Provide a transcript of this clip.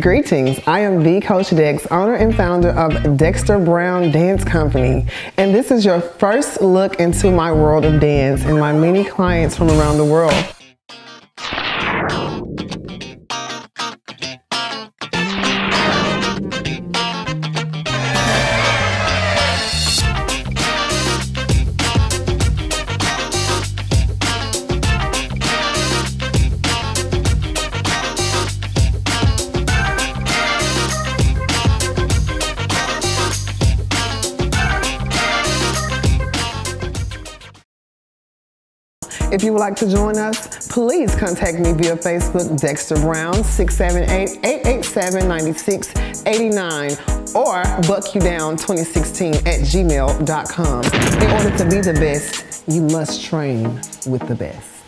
Greetings, I am the Coach Dex, owner and founder of Dexter Brown Dance Company. And this is your first look into my world of dance and my many clients from around the world. If you would like to join us, please contact me via Facebook, Dexter Brown, 678-887-9689, or buckyoudown2016 at gmail.com. In order to be the best, you must train with the best.